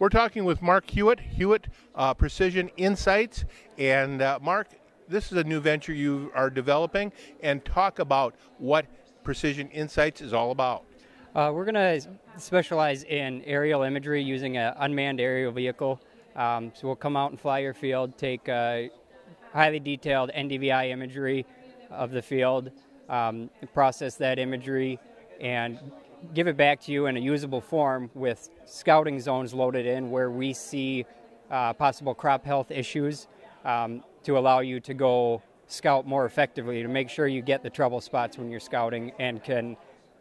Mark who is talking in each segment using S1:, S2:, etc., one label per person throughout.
S1: We're talking with Mark Hewitt, Hewitt uh, Precision Insights. And uh, Mark, this is a new venture you are developing, and talk about what Precision Insights is all about.
S2: Uh, we're going to specialize in aerial imagery using an unmanned aerial vehicle. Um, so we'll come out and fly your field, take uh, highly detailed NDVI imagery of the field, um, process that imagery, and give it back to you in a usable form with scouting zones loaded in where we see uh, possible crop health issues um, to allow you to go scout more effectively to make sure you get the trouble spots when you're scouting and can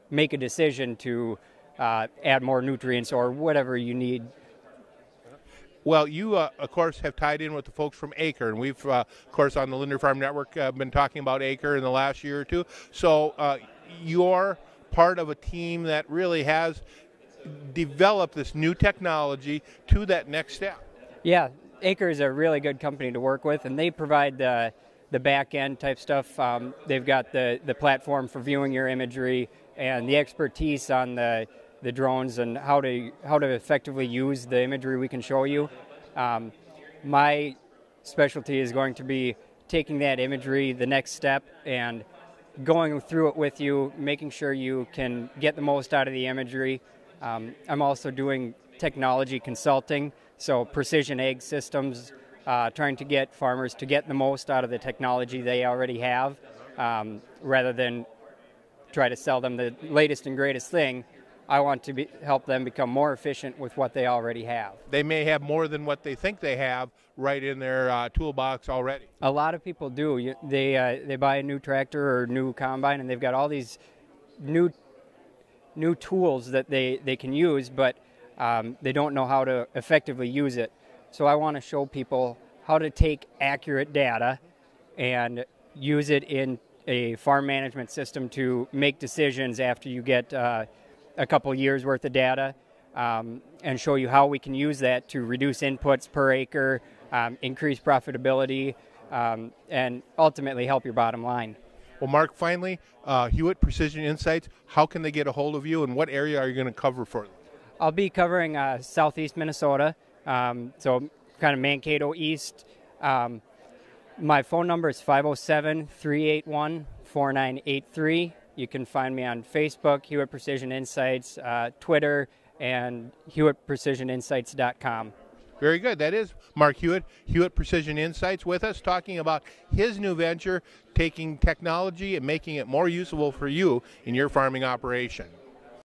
S2: make a decision to uh, add more nutrients or whatever you need
S1: well, you, uh, of course, have tied in with the folks from Acre, and we've, uh, of course, on the Linder Farm Network, uh, been talking about Acre in the last year or two. So uh, you're part of a team that really has developed this new technology to that next step.
S2: Yeah, Acre is a really good company to work with, and they provide the the back end type stuff. Um, they've got the the platform for viewing your imagery and the expertise on the the drones and how to how to effectively use the imagery we can show you. Um, my specialty is going to be taking that imagery the next step and going through it with you, making sure you can get the most out of the imagery. Um, I'm also doing technology consulting, so precision ag systems, uh, trying to get farmers to get the most out of the technology they already have, um, rather than try to sell them the latest and greatest thing. I want to be, help them become more efficient with what they already have.
S1: They may have more than what they think they have right in their uh, toolbox already.
S2: A lot of people do. They uh, they buy a new tractor or new combine, and they've got all these new new tools that they, they can use, but um, they don't know how to effectively use it. So I want to show people how to take accurate data and use it in a farm management system to make decisions after you get uh, a couple years worth of data um, and show you how we can use that to reduce inputs per acre, um, increase profitability, um, and ultimately help your bottom line.
S1: Well, Mark, finally, uh, Hewitt Precision Insights, how can they get a hold of you and what area are you going to cover for them?
S2: I'll be covering uh, southeast Minnesota, um, so kind of Mankato East. Um, my phone number is 507 381 4983. You can find me on Facebook, Hewitt Precision Insights, uh, Twitter, and HewittPrecisionInsights.com.
S1: Very good. That is Mark Hewitt, Hewitt Precision Insights, with us talking about his new venture, taking technology and making it more usable for you in your farming operation.